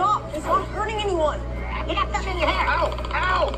Stop! It's not hurting anyone! You got something in your hair. Ow! Ow!